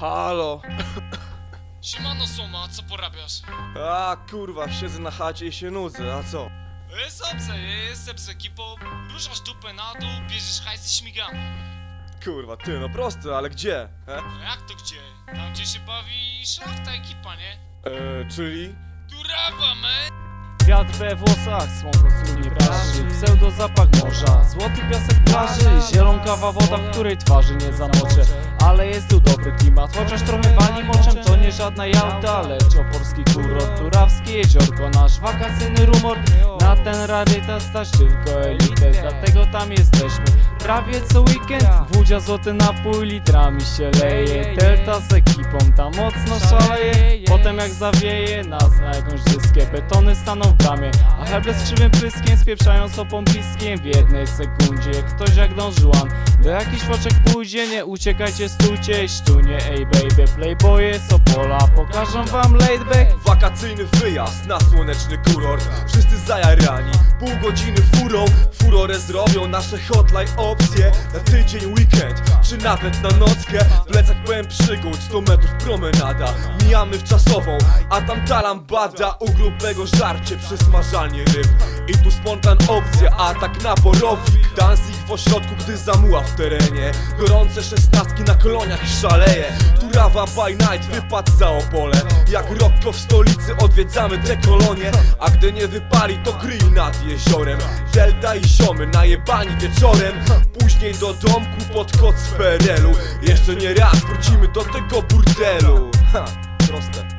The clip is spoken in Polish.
Halo. Siemano Soma, co porabiasz? A kurwa, siedzę na chacie i się nudzę, a co? Jest dobrze, jestem z ekipą, ruszasz dupę na dół, bierzesz hajs i śmigamy. Kurwa, ty, no proste, ale gdzie? E? No jak to gdzie? Tam gdzie się bawi szlachta ekipa, nie? E, czyli? Durawa, man! Wiatr we włosach, słonko słoni praży Pseudo zapach morza, złoty piasek plaży. Zielonkawa woda, w której twarzy nie zamoczę. Ale jest tu dobry klimat, chociaż trochę wali moczem. To nie żadna Jałta, lecz oporski kurort. Turawskie jeziorko, nasz wakacyjny rumor Na ten rarytas stać tylko elitę Dlatego tam jesteśmy. Prawie co weekend Wódzia złoty napój litrami się leje. Delta z ekipą tam mocno szaleje. Potem jak zawieje nas na jakąś dyskę Betony staną w bramie. A heble z krzywym pryskiem spieprzają sopą piskiem W jednej sekundzie. Ktoś jak Juan Do jakichś foczek pójdzie, nie uciekajcie, stójcie Szczunie, ej baby, playboye z Wam Wakacyjny wyjazd na słoneczny kurort. Wszyscy zajarani, pół godziny furą. Furorę zrobią nasze hotline opcje. Na tydzień weekend, czy nawet na nockę. Plecak pełen przygód, 100 metrów promenada. Mijamy w czasową, a tam talam bada. U grubego żarcie, przysmażanie ryb I spontan opcja, atak na borowik Dancing w ośrodku, gdy zamuła w terenie. Gorące szesnastki na koloniach szaleje. Turawa by night, wypad za Opole. Jak Rocko w stolicy odwiedzamy te kolonie. A gdy nie wypali, to grill nad jeziorem. Delta i ziomy najebani wieczorem. Później do domku pod koc z PRL-u Jeszcze nie raz wrócimy do tego burdelu. Ha, proste